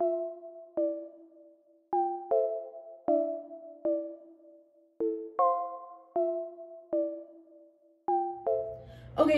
Okay,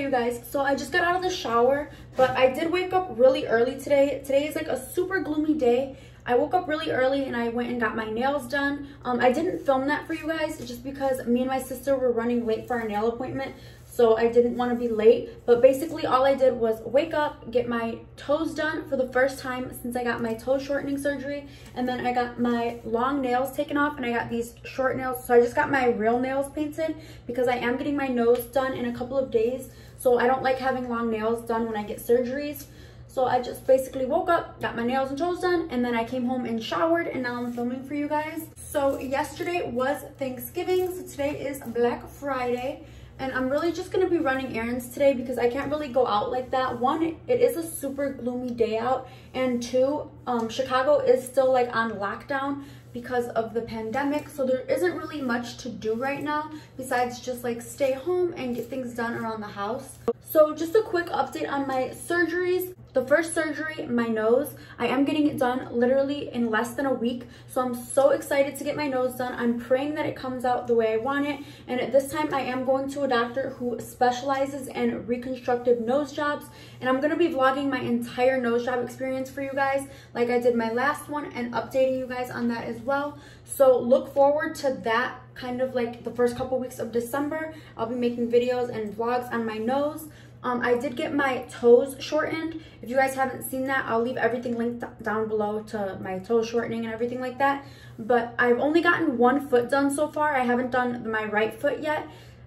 you guys, so I just got out of the shower, but I did wake up really early today. Today is like a super gloomy day. I woke up really early and I went and got my nails done. Um, I didn't film that for you guys just because me and my sister were running late for our nail appointment so I didn't want to be late. But basically all I did was wake up, get my toes done for the first time since I got my toe shortening surgery. And then I got my long nails taken off and I got these short nails. So I just got my real nails painted because I am getting my nose done in a couple of days. So I don't like having long nails done when I get surgeries. So I just basically woke up, got my nails and toes done, and then I came home and showered, and now I'm filming for you guys. So yesterday was Thanksgiving, so today is Black Friday and I'm really just gonna be running errands today because I can't really go out like that. One, it is a super gloomy day out, and two, um, Chicago is still like on lockdown because of the pandemic, so there isn't really much to do right now besides just like stay home and get things done around the house. So just a quick update on my surgeries. The first surgery, my nose, I am getting it done literally in less than a week. So I'm so excited to get my nose done. I'm praying that it comes out the way I want it. And at this time, I am going to a doctor who specializes in reconstructive nose jobs. And I'm to be vlogging my entire nose job experience for you guys like I did my last one and updating you guys on that as well. So look forward to that kind of like the first couple weeks of December. I'll be making videos and vlogs on my nose. Um, I did get my toes shortened. If you guys haven't seen that, I'll leave everything linked down below to my toe shortening and everything like that. But I've only gotten one foot done so far. I haven't done my right foot yet.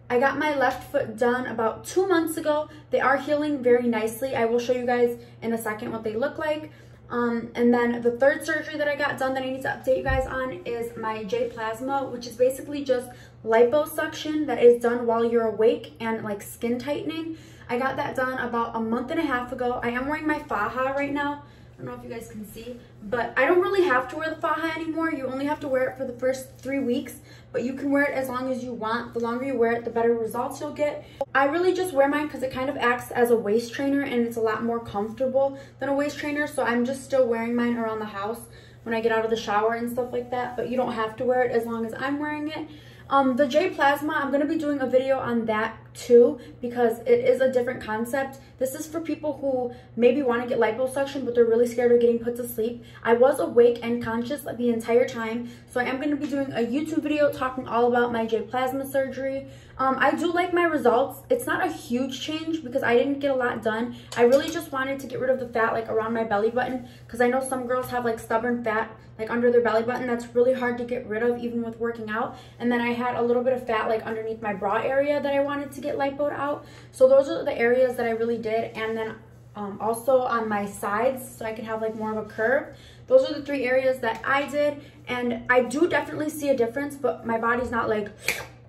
I got my left foot done about two months ago. They are healing very nicely. I will show you guys in a second what they look like. Um, and then the third surgery that I got done that I need to update you guys on is my J-plasma, which is basically just liposuction that is done while you're awake and like skin tightening. I got that done about a month and a half ago. I am wearing my faja right now. I don't know if you guys can see, but I don't really have to wear the faja anymore. You only have to wear it for the first three weeks, but you can wear it as long as you want. The longer you wear it, the better results you'll get. I really just wear mine because it kind of acts as a waist trainer and it's a lot more comfortable than a waist trainer. So I'm just still wearing mine around the house when I get out of the shower and stuff like that, but you don't have to wear it as long as I'm wearing it. Um, the J Plasma, I'm going to be doing a video on that too because it is a different concept. This is for people who maybe want to get liposuction but they're really scared of getting put to sleep. I was awake and conscious the entire time so I am going to be doing a YouTube video talking all about my J Plasma surgery. Um, I do like my results. It's not a huge change because I didn't get a lot done. I really just wanted to get rid of the fat like around my belly button because I know some girls have like stubborn fat like under their belly button that's really hard to get rid of even with working out. And then I had a little bit of fat like underneath my bra area that I wanted to get lipoed out. So those are the areas that I really did. And then um, also on my sides so I could have like more of a curve. Those are the three areas that I did. And I do definitely see a difference, but my body's not like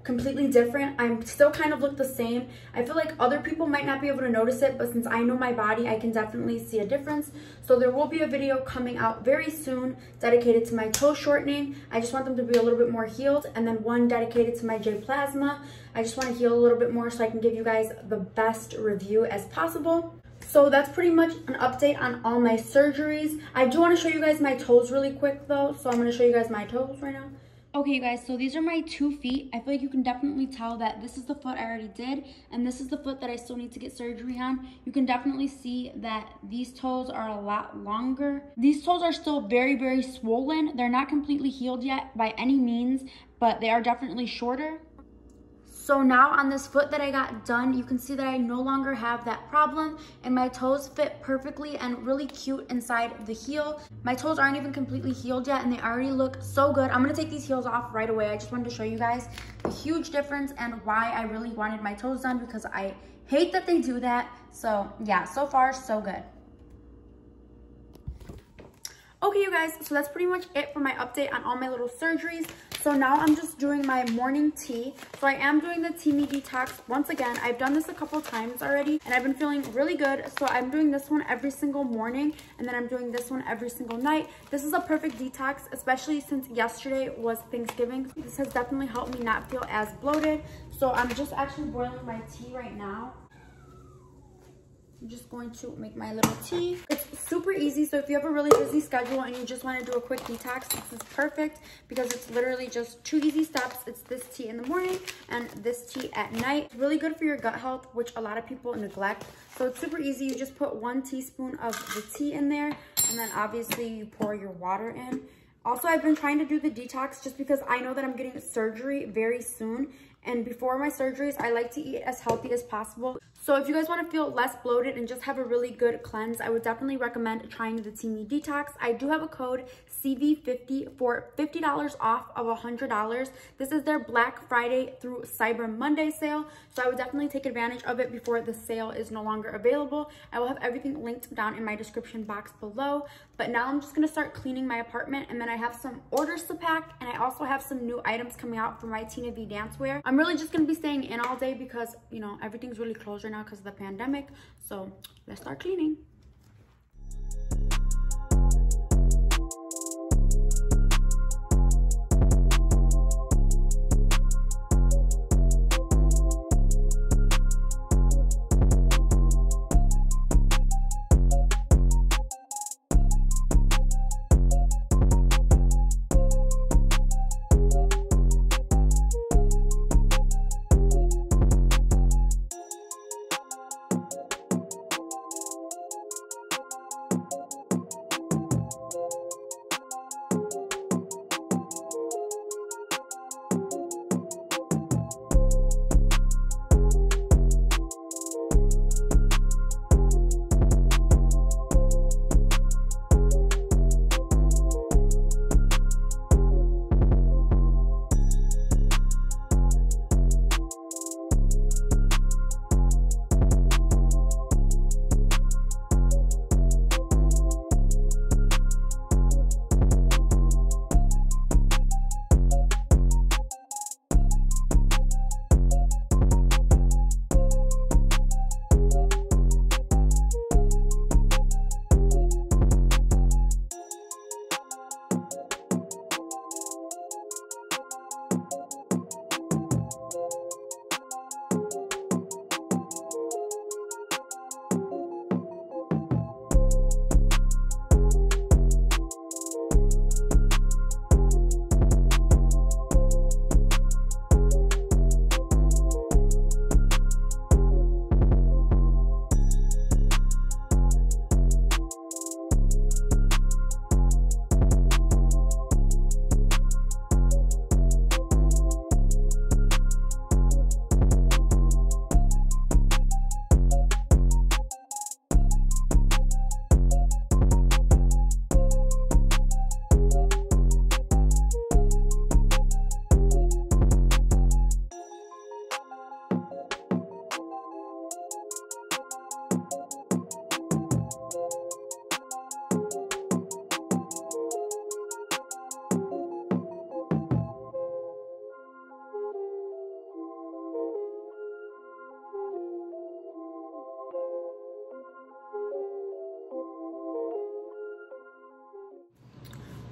completely different. I'm still kind of look the same. I feel like other people might not be able to notice it, but since I know my body, I can definitely see a difference. So there will be a video coming out very soon dedicated to my toe shortening. I just want them to be a little bit more healed and then one dedicated to my J Plasma. I just want to heal a little bit more so I can give you guys the best review as possible. So that's pretty much an update on all my surgeries. I do want to show you guys my toes really quick though. So I'm going to show you guys my toes right now. Okay, you guys, so these are my two feet. I feel like you can definitely tell that this is the foot I already did, and this is the foot that I still need to get surgery on. You can definitely see that these toes are a lot longer. These toes are still very, very swollen. They're not completely healed yet by any means, but they are definitely shorter. So now on this foot that I got done, you can see that I no longer have that problem and my toes fit perfectly and really cute inside the heel. My toes aren't even completely healed yet and they already look so good. I'm gonna take these heels off right away. I just wanted to show you guys the huge difference and why I really wanted my toes done because I hate that they do that. So yeah, so far so good. Okay, you guys, so that's pretty much it for my update on all my little surgeries. So now I'm just doing my morning tea. So I am doing the Teami Detox once again. I've done this a couple times already and I've been feeling really good. So I'm doing this one every single morning and then I'm doing this one every single night. This is a perfect detox, especially since yesterday was Thanksgiving. This has definitely helped me not feel as bloated. So I'm just actually boiling my tea right now. I'm just going to make my little tea. It's super easy. So if you have a really busy schedule and you just want to do a quick detox, this is perfect because it's literally just two easy steps. It's this tea in the morning and this tea at night. It's really good for your gut health, which a lot of people neglect. So it's super easy. You just put one teaspoon of the tea in there and then obviously you pour your water in. Also, I've been trying to do the detox just because I know that I'm getting surgery very soon. And before my surgeries, I like to eat as healthy as possible. So if you guys want to feel less bloated and just have a really good cleanse, I would definitely recommend trying the Teami Detox. I do have a code CV50 for $50 off of $100. This is their Black Friday through Cyber Monday sale. So I would definitely take advantage of it before the sale is no longer available. I will have everything linked down in my description box below. But now I'm just going to start cleaning my apartment and then I have some orders to pack and I also have some new items coming out for my Tina V dancewear. I'm really just going to be staying in all day because, you know, everything's really closed right now because of the pandemic. So let's start cleaning.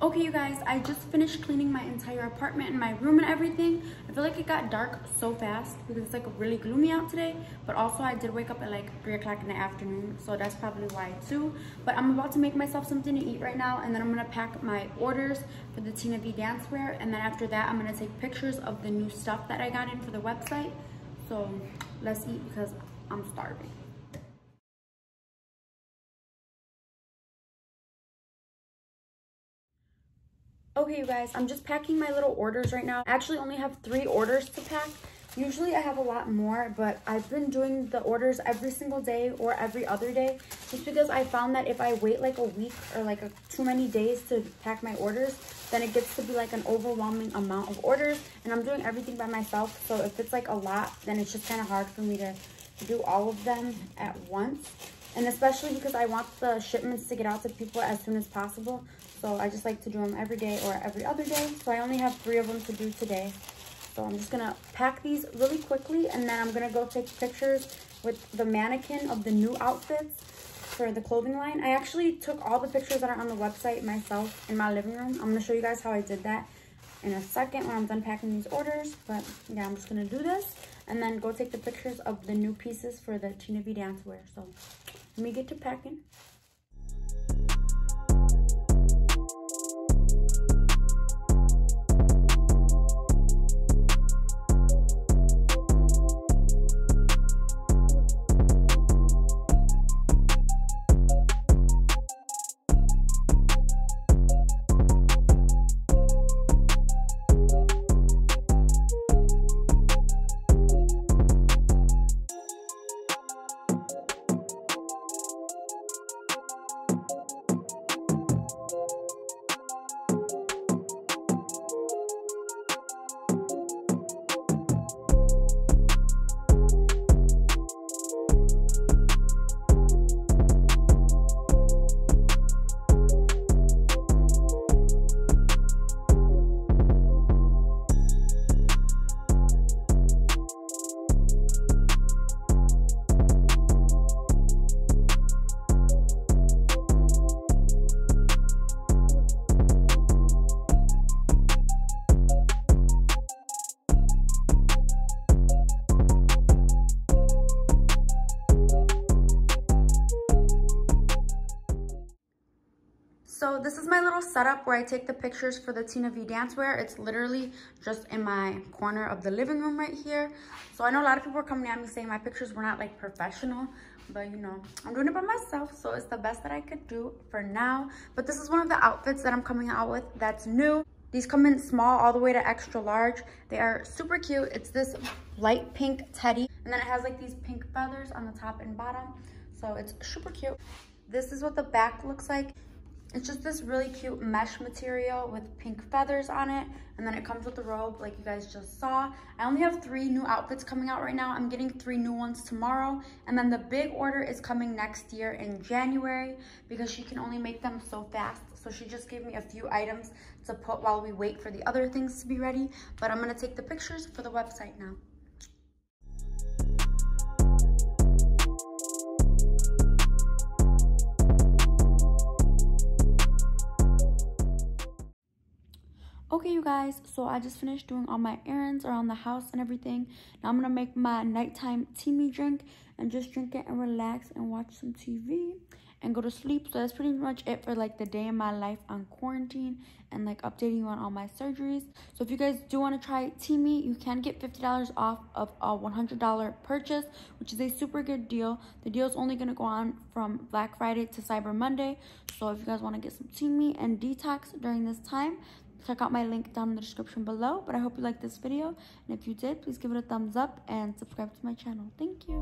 Okay, you guys, I just finished cleaning my entire apartment and my room and everything. I feel like it got dark so fast because it's like really gloomy out today. But also I did wake up at like 3 o'clock in the afternoon, so that's probably why too. But I'm about to make myself something to eat right now and then I'm gonna pack my orders for the Tina V dancewear. And then after that, I'm gonna take pictures of the new stuff that I got in for the website. So let's eat because I'm starving. Okay, you guys, I'm just packing my little orders right now. I actually only have three orders to pack. Usually I have a lot more, but I've been doing the orders every single day or every other day just because I found that if I wait like a week or like a, too many days to pack my orders, then it gets to be like an overwhelming amount of orders and I'm doing everything by myself. So if it's like a lot, then it's just kind of hard for me to do all of them at once. And especially because I want the shipments to get out to people as soon as possible. So I just like to do them every day or every other day. So I only have three of them to do today. So I'm just going to pack these really quickly and then I'm going to go take pictures with the mannequin of the new outfits for the clothing line. I actually took all the pictures that are on the website myself in my living room. I'm going to show you guys how I did that in a second when I'm done packing these orders. But yeah, I'm just going to do this and then go take the pictures of the new pieces for the Tina V dancewear. So let me get to packing. Setup where I take the pictures for the Tina V dancewear. It's literally just in my corner of the living room right here. So I know a lot of people are coming at me saying my pictures were not like professional, but you know, I'm doing it by myself. So it's the best that I could do for now. But this is one of the outfits that I'm coming out with that's new. These come in small all the way to extra large. They are super cute. It's this light pink teddy. And then it has like these pink feathers on the top and bottom. So it's super cute. This is what the back looks like. It's just this really cute mesh material with pink feathers on it. And then it comes with the robe like you guys just saw. I only have three new outfits coming out right now. I'm getting three new ones tomorrow. And then the big order is coming next year in January because she can only make them so fast. So she just gave me a few items to put while we wait for the other things to be ready. But I'm gonna take the pictures for the website now. Okay, you guys, so I just finished doing all my errands around the house and everything. Now I'm gonna make my nighttime Teami drink and just drink it and relax and watch some TV and go to sleep. So that's pretty much it for like the day in my life on quarantine and like updating you on all my surgeries. So if you guys do want to try Teami, you can get $50 off of a $100 purchase, which is a super good deal. The deal is only going to go on from Black Friday to Cyber Monday. So if you guys want to get some Teami and detox during this time, check out my link down in the description below. But I hope you liked this video. And if you did, please give it a thumbs up and subscribe to my channel. Thank you.